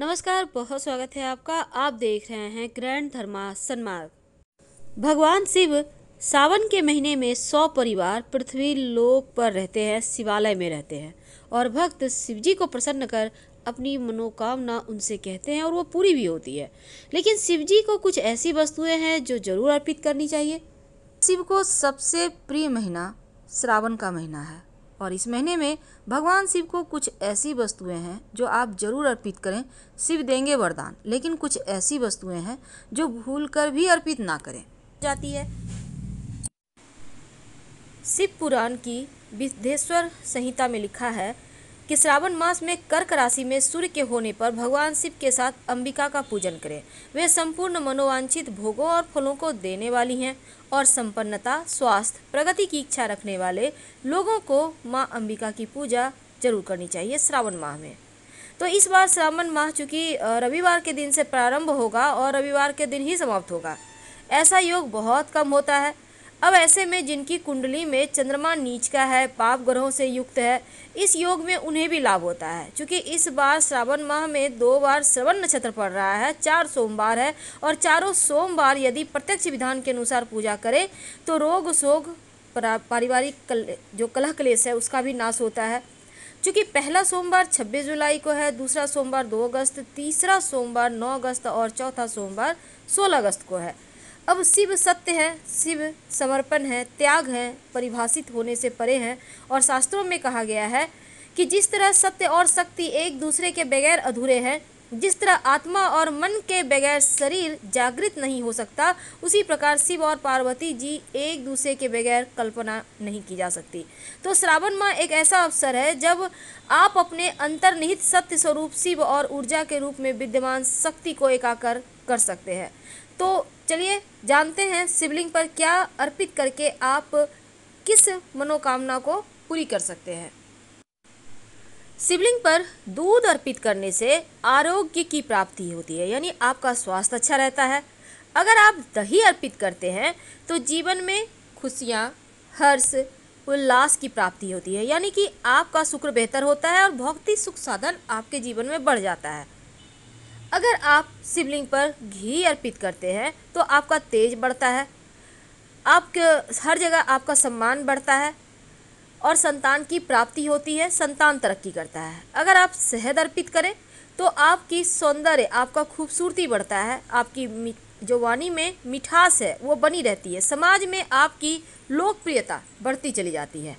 नमस्कार, बहुत स्वागत है आपका। आप देख रहे हैं ग्रैंड धर्मा सन्मार्ग। भगवान शिव सावन के महीने में सौ परिवार पृथ्वी लोक पर रहते हैं, शिवालय में रहते हैं और भक्त शिव जी को प्रसन्न कर अपनी मनोकामना उनसे कहते हैं और वो पूरी भी होती है। लेकिन शिव जी को कुछ ऐसी वस्तुएँ हैं जो ज़रूर अर्पित करनी चाहिए। शिव को सबसे प्रिय महीना श्रावण का महीना है। और इस महीने में भगवान शिव को कुछ ऐसी वस्तुएँ हैं जो आप ज़रूर अर्पित करें। शिव देंगे वरदान, लेकिन कुछ ऐसी वस्तुएँ हैं जो भूल कर भी अर्पित ना करें। जाती है। शिव पुराण की विद्धेश्वर संहिता में लिखा है कि श्रावण मास में कर्क राशि में सूर्य के होने पर भगवान शिव के साथ अंबिका का पूजन करें। वे संपूर्ण मनोवांछित भोगों और फलों को देने वाली हैं और संपन्नता, स्वास्थ्य, प्रगति की इच्छा रखने वाले लोगों को माँ अंबिका की पूजा ज़रूर करनी चाहिए श्रावण माह में। तो इस बार श्रावण माह चूँकि रविवार के दिन से प्रारंभ होगा और रविवार के दिन ही समाप्त होगा। ऐसा योग बहुत कम होता है। अब ऐसे में जिनकी कुंडली में चंद्रमा नीच का है पाप ग्रहों से युक्त है इस योग में उन्हें भी लाभ होता है। क्योंकि इस बार श्रावण माह में दो बार श्रवण नक्षत्र पड़ रहा है चार सोमवार है और चारों सोमवार यदि प्रत्यक्ष विधान के अनुसार पूजा करें तो रोग शोग पारिवारिक कल, जो कलह क्लेश है उसका भी नाश होता है। चूँकि पहला सोमवार 26 जुलाई को है दूसरा सोमवार 2 अगस्त तीसरा सोमवार 9 अगस्त और चौथा सोमवार 16 अगस्त को है। अब शिव सत्य है, शिव समर्पण है, त्याग है, परिभाषित होने से परे हैं। और शास्त्रों में कहा गया है कि जिस तरह सत्य और शक्ति एक दूसरे के बगैर अधूरे हैं, जिस तरह आत्मा और मन के बगैर शरीर जागृत नहीं हो सकता, उसी प्रकार शिव और पार्वती जी एक दूसरे के बगैर कल्पना नहीं की जा सकती। तो श्रावण माह एक ऐसा अवसर है जब आप अपने अंतर्निहित सत्य स्वरूप शिव और ऊर्जा के रूप में विद्यमान शक्ति को एकाकर कर सकते हैं। तो चलिए जानते हैं शिवलिंग पर क्या अर्पित करके आप किस मनोकामना को पूरी कर सकते हैं। शिवलिंग पर दूध अर्पित करने से आरोग्य की प्राप्ति होती है, यानी आपका स्वास्थ्य अच्छा रहता है। अगर आप दही अर्पित करते हैं तो जीवन में खुशियाँ, हर्ष, उल्लास की प्राप्ति होती है, यानी कि आपका शुक्र बेहतर होता है और भौतिक सुख साधन आपके जीवन में बढ़ जाता है। अगर आप शिवलिंग पर घी अर्पित करते हैं तो आपका तेज बढ़ता है। आपके, हर जगह आपका सम्मान बढ़ता है और संतान की प्राप्ति होती है, संतान तरक्की करता है। अगर आप शहद अर्पित करें तो आपकी सौंदर्य, आपका खूबसूरती बढ़ता है। आपकी जो वाणी में मिठास है, वो बनी रहती है। समाज में आपकी लोकप्रियता बढ़ती चली जाती है।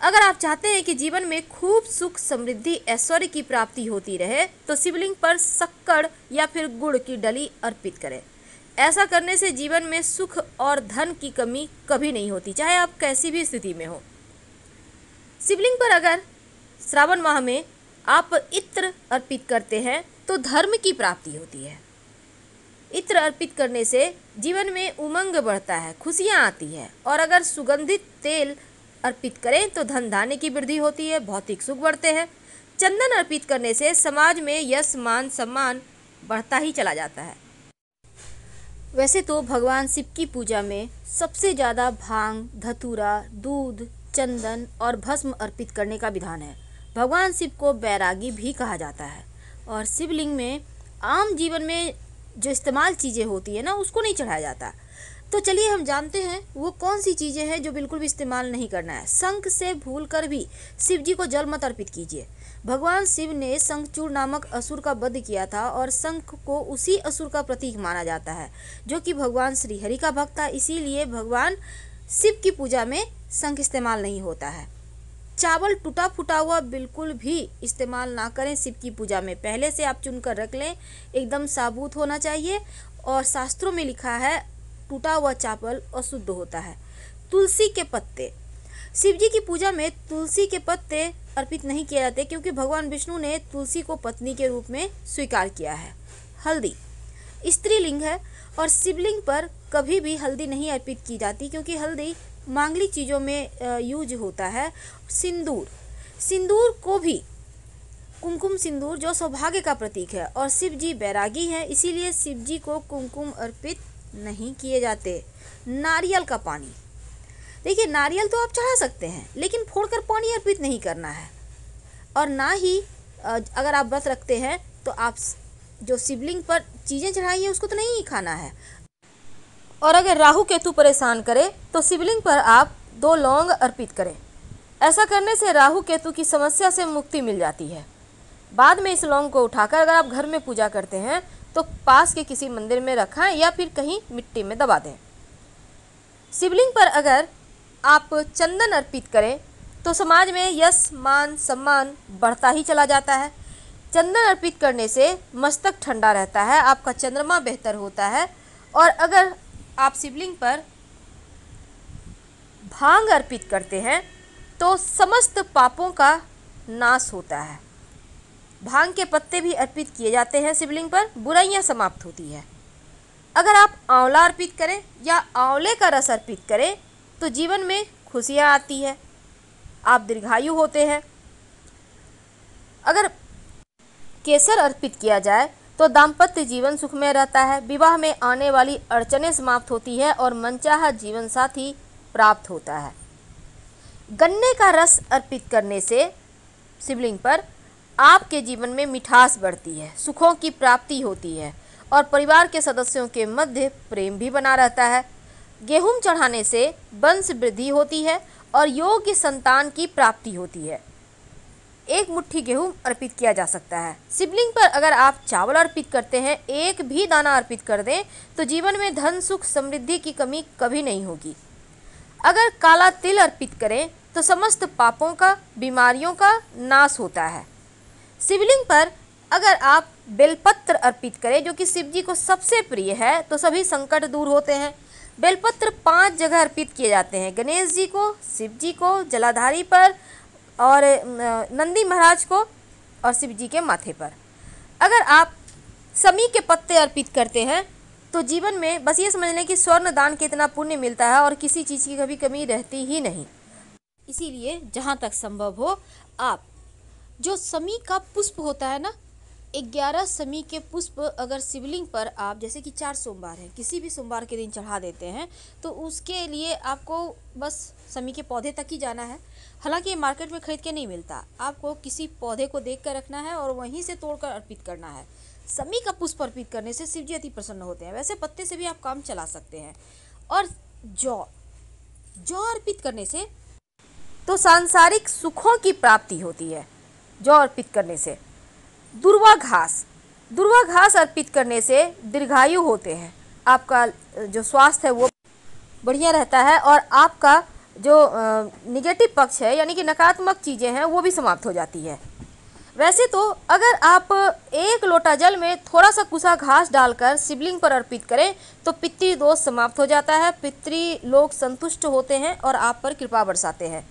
अगर आप चाहते हैं कि जीवन में खूब सुख समृद्धि, ऐश्वर्य की प्राप्ति होती रहे तो शिवलिंग पर शक्कर या फिर गुड़ की डली अर्पित करें। ऐसा करने से जीवन में सुख और धन की कमी कभी नहीं होती, चाहे आप कैसी भी स्थिति में हो। शिवलिंग पर अगर श्रावण माह में आप इत्र अर्पित करते हैं तो धर्म की प्राप्ति होती है। इत्र अर्पित करने से जीवन में उमंग बढ़ता है, खुशियाँ आती है, और अगर सुगंधित तेल अर्पित करें तो धन धान्य की वृद्धि होती है, भौतिक सुख बढ़ते हैं। चंदन अर्पित करने से समाज में यश, मान, सम्मान बढ़ता ही चला जाता है। वैसे तो भगवान शिव की पूजा में सबसे ज़्यादा भाँग, धतूरा, दूध, चंदन और भस्म अर्पित करने का विधान है। भगवान शिव को बैरागी भी कहा जाता है और शिवलिंग में आम जीवन में जो इस्तेमाल चीज़ें होती है ना, उसको नहीं चढ़ाया जाता। तो चलिए हम जानते हैं वो कौन सी चीज़ें हैं जो बिल्कुल भी इस्तेमाल नहीं करना है। शंख से भूल कर भी शिव जी को जल मत अर्पित कीजिए। भगवान शिव ने शंखचूर नामक असुर का वध किया था और शंख को उसी असुर का प्रतीक माना जाता है, जो कि भगवान श्रीहरि का भक्त था। इसीलिए भगवान शिव की पूजा में शंख इस्तेमाल नहीं होता है। चावल टूटा फूटा हुआ बिल्कुल भी इस्तेमाल ना करें। शिव की पूजा में पहले से आप चुनकर रख लें। एकदम साबुत होना चाहिए। और शास्त्रों में लिखा है टूटा हुआ चावल अशुद्ध होता है। तुलसी के पत्ते। शिव जी की पूजा में तुलसी के पत्ते अर्पित नहीं किए जाते क्योंकि भगवान विष्णु ने तुलसी को पत्नी के रूप में स्वीकार किया है। हल्दी। स्त्रीलिंग है और शिवलिंग पर कभी भी हल्दी नहीं अर्पित की जाती क्योंकि हल्दी मांगलिक चीज़ों में यूज़ होता है। सिंदूर। सिंदूर को भी कुमकुम सिंदूर जो सौभाग्य का प्रतीक है और शिव जी बैरागी हैं, इसीलिए शिव जी को कुमकुम अर्पित नहीं किए जाते। नारियल का पानी। देखिए, नारियल तो आप चढ़ा सकते हैं, लेकिन फोड़कर पानी अर्पित नहीं करना है। और ना ही अगर आप व्रत रखते हैं तो आप जो शिवलिंग पर चीज़ें चढ़ाई है, उसको तो नहीं खाना है। और अगर राहु केतु परेशान करे तो शिवलिंग पर आप दो लौंग अर्पित करें। ऐसा करने से राहु केतु की समस्या से मुक्ति मिल जाती है। बाद में इस लौंग को उठाकर अगर आप घर में पूजा करते हैं तो पास के किसी मंदिर में रखें या फिर कहीं मिट्टी में दबा दें। शिवलिंग पर अगर आप चंदन अर्पित करें तो समाज में यश, मान, सम्मान बढ़ता ही चला जाता है। चंदन अर्पित करने से मस्तक ठंडा रहता है, आपका चंद्रमा बेहतर होता है। और अगर आप शिवलिंग पर भाँग अर्पित करते हैं तो समस्त पापों का नाश होता है। भाँग के पत्ते भी अर्पित किए जाते हैं शिवलिंग पर, बुराइयाँ समाप्त होती है। अगर आप आंवला अर्पित करें या आंवले का रस अर्पित करें तो जीवन में खुशियाँ आती है। आप दीर्घायु होते हैं। अगर केसर अर्पित किया जाए तो दाम्पत्य जीवन सुखमय रहता है। विवाह में आने वाली अड़चने समाप्त होती है और मनचाहा जीवन साथी प्राप्त होता है। गन्ने का रस अर्पित करने से शिवलिंग पर आपके जीवन में मिठास बढ़ती है, सुखों की प्राप्ति होती है और परिवार के सदस्यों के मध्य प्रेम भी बना रहता है। गेहूँ चढ़ाने से वंश वृद्धि होती है और योग्य संतान की प्राप्ति होती है। एक मुट्ठी गेहूँ अर्पित किया जा सकता है। शिवलिंग पर अगर आप चावल अर्पित करते हैं, एक भी दाना अर्पित कर दें तो जीवन में धन, सुख, समृद्धि की कमी कभी नहीं होगी। अगर काला तिल अर्पित करें तो समस्त पापों का, बीमारियों का नाश होता है। शिवलिंग पर अगर आप बेलपत्र अर्पित करें, जो कि शिव जी को सबसे प्रिय है तो सभी संकट दूर होते हैं। बेलपत्र पाँच जगह अर्पित किए जाते हैं। गणेश जी को, शिव जी को, जलाधारी पर और नंदी महाराज को और शिव जी के माथे पर। अगर आप समी के पत्ते अर्पित करते हैं तो जीवन में बस ये समझ लें कि स्वर्ण दान के इतना पुण्य मिलता है और किसी चीज़ की कभी कमी रहती ही नहीं। इसीलिए जहाँ तक संभव हो, आप जो समी का पुष्प होता है ना ग्यारह समी के पुष्प अगर शिवलिंग पर आप, जैसे कि चार सोमवार है, किसी भी सोमवार के दिन चढ़ा देते हैं तो उसके लिए आपको बस समी के पौधे तक ही जाना है। हालाँकि ये मार्केट में खरीद के नहीं मिलता, आपको किसी पौधे को देख कर रखना है और वहीं से तोड़कर अर्पित करना है। समी का पुष्प अर्पित करने से शिव जी अति प्रसन्न होते हैं। वैसे पत्ते से भी आप काम चला सकते हैं। और जौ जौ अर्पित करने से तो सांसारिक सुखों की प्राप्ति होती है। जौ अर्पित करने से। दुर्वा घास। दुर्वा घास अर्पित करने से दीर्घायु होते हैं। आपका, जो स्वास्थ्य है वो बढ़िया रहता है और आपका जो निगेटिव पक्ष है, यानी कि नकारात्मक चीज़ें हैं, वो भी समाप्त हो जाती है। वैसे तो अगर आप एक लोटा जल में थोड़ा सा कुसा घास डालकर शिवलिंग पर अर्पित करें तो पितृ दोष समाप्त हो जाता है, पितृ लोग संतुष्ट होते हैं और आप पर कृपा बरसाते हैं।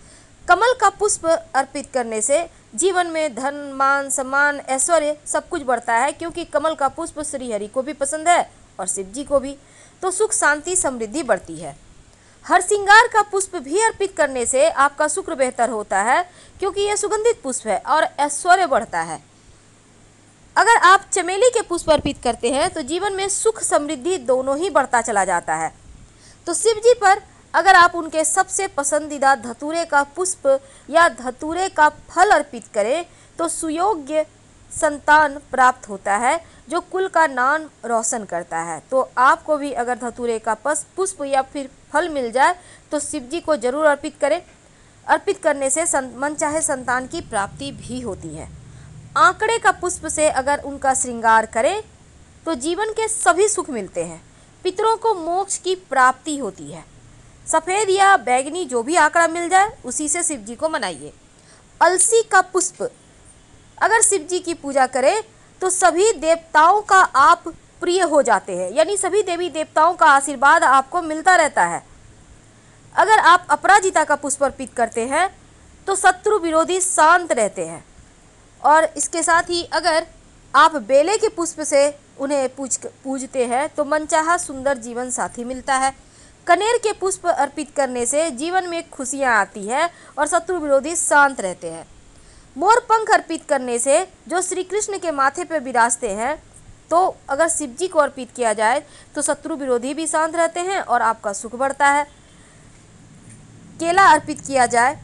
कमल का पुष्प अर्पित करने से जीवन में धन, मान, सम्मान, ऐश्वर्य सब कुछ बढ़ता है क्योंकि कमल का पुष्प श्री हरि को भी पसंद है और शिव जी को भी। तो सुख, शांति, समृद्धि बढ़ती है। हर श्रृंगार का पुष्प भी अर्पित करने से आपका शुक्र बेहतर होता है क्योंकि यह सुगंधित पुष्प है और ऐश्वर्य बढ़ता है। अगर आप चमेली के पुष्प अर्पित करते हैं तो जीवन में सुख, समृद्धि दोनों ही बढ़ता चला जाता है। तो शिव जी पर अगर आप उनके सबसे पसंदीदा धतूरे का पुष्प या धतूरे का फल अर्पित करें तो सुयोग्य संतान प्राप्त होता है जो कुल का नाम रोशन करता है। तो आपको भी अगर धतूरे का पुष्प या फिर फल मिल जाए तो शिव जी को ज़रूर अर्पित करें। अर्पित करने सं, मन चाहे संतान की प्राप्ति भी होती है। आंकड़े का पुष्प से अगर उनका श्रृंगार करें तो जीवन के सभी सुख मिलते हैं। पितरों को मोक्ष की प्राप्ति होती है। सफ़ेद या बैगनी जो भी आंकड़ा मिल जाए, उसी से शिव जी को मनाइए। अलसी का पुष्प। अगर शिव जी की पूजा करें तो सभी देवताओं का आप प्रिय हो जाते हैं। यानी सभी देवी देवताओं का आशीर्वाद आपको मिलता रहता है। अगर आप अपराजिता का पुष्प अर्पित करते हैं तो शत्रु विरोधी शांत रहते हैं। और इसके साथ ही अगर आप बेले के पुष्प से उन्हें पूज पूजते हैं तो मनचाहा सुंदर जीवन साथी मिलता है। कनेर के पुष्प अर्पित करने से जीवन में खुशियाँ आती है और शत्रु विरोधी शांत रहते हैं। मोर पंख अर्पित करने से जो श्री कृष्ण के माथे पर विराजते हैं तो अगर शिव जी को अर्पित किया जाए तो शत्रु विरोधी भी शांत रहते हैं और आपका सुख बढ़ता है। केला अर्पित किया जाए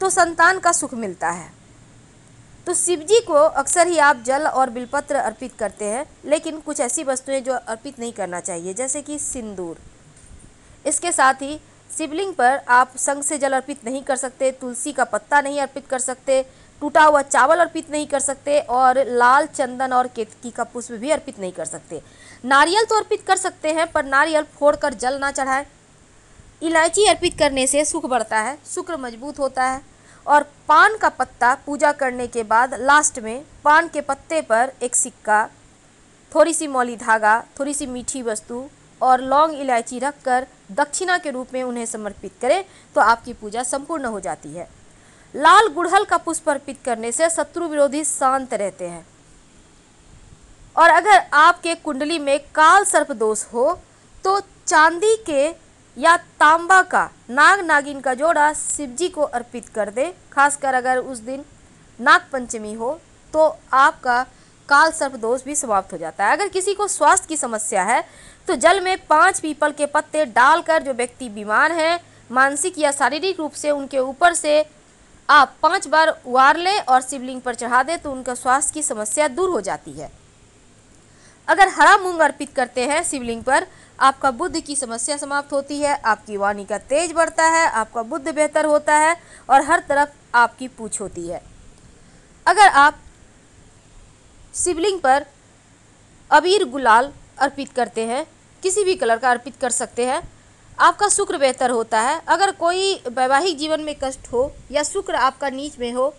तो संतान का सुख मिलता है। तो शिव जी को अक्सर ही आप जल और बिलपत्र अर्पित करते हैं, लेकिन कुछ ऐसी वस्तुएँ जो अर्पित नहीं करना चाहिए, जैसे कि सिंदूर। इसके साथ ही शिवलिंग पर आप संग से जल अर्पित नहीं कर सकते, तुलसी का पत्ता नहीं अर्पित कर सकते, टूटा हुआ चावल अर्पित नहीं कर सकते और लाल चंदन और केतकी का पुष्प भी अर्पित नहीं कर सकते। नारियल तो अर्पित कर सकते हैं, पर नारियल फोड़कर जल ना चढ़ाएँ। इलायची अर्पित करने से सुख बढ़ता है, शुक्र मज़बूत होता है और पान का पत्ता पूजा करने के बाद लास्ट में पान के पत्ते पर एक सिक्का, थोड़ी सी मौली धागा, थोड़ी सी मीठी वस्तु और लौंग इलायची रखकर दक्षिणा के रूप में उन्हें समर्पित करें तो आपकी पूजा संपूर्ण हो जाती है। लाल गुड़हल का पुष्प अर्पित करने से शत्रु विरोधी शांत रहते हैं। और अगर आपके कुंडली में काल सर्प दोष हो तो चांदी के या तांबा का, नाग नागिन का जोड़ा शिवजी को अर्पित कर दे। खासकर अगर उस दिन नाग पंचमी हो तो आपका काल सर्प दोष भी समाप्त हो जाता है। अगर किसी को स्वास्थ्य की समस्या है तो जल में पाँच पीपल के पत्ते डालकर जो व्यक्ति बीमार है, मानसिक या शारीरिक रूप से उनके ऊपर से आप पाँच बार उबार लें और शिवलिंग पर चढ़ा दें तो उनका स्वास्थ्य की समस्या दूर हो जाती है। अगर हरा मूंग अर्पित करते हैं शिवलिंग पर, आपका बुद्ध की समस्या समाप्त होती है, आपकी वाणी का तेज बढ़ता है, आपका बुद्ध बेहतर होता है और हर तरफ़ आपकी पूछ होती है। अगर आप शिवलिंग पर अबीर गुलाल अर्पित करते हैं किसी भी कलर का अर्पित कर सकते हैं। आपका शुक्र बेहतर होता है। अगर कोई वैवाहिक जीवन में कष्ट हो या शुक्र आपका नीच में हो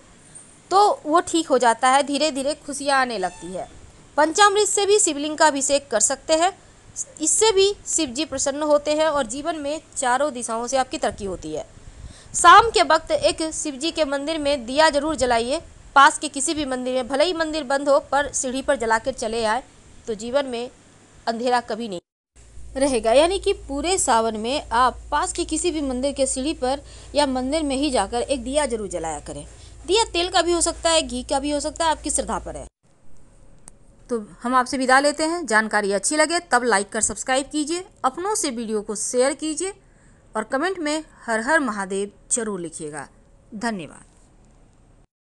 तो वो ठीक हो जाता है। धीरे धीरे खुशियाँ आने लगती है। पंचामृत से भी शिवलिंग का अभिषेक कर सकते हैं। इससे भी शिव जी प्रसन्न होते हैं और जीवन में चारों दिशाओं से आपकी तरक्की होती है। शाम के वक्त एक शिव जी के मंदिर में दिया ज़रूर जलाइए। पास के किसी भी मंदिर में, भले ही मंदिर बंद हो, पर सीढ़ी पर जलाकर चले आए तो जीवन में अंधेरा कभी नहीं। रहेगा। यानी कि पूरे सावन में आप पास के किसी भी मंदिर के सीढ़ी पर या मंदिर में ही जाकर एक दिया ज़रूर जलाया करें। दिया तेल का भी हो सकता है, घी का भी हो सकता है, आपकी श्रद्धा पर है। तो हम आपसे विदा लेते हैं। जानकारी अच्छी लगे तब लाइक कर सब्सक्राइब कीजिए, अपनों से वीडियो को शेयर कीजिए और कमेंट में हर हर महादेव ज़रूर लिखिएगा। धन्यवाद।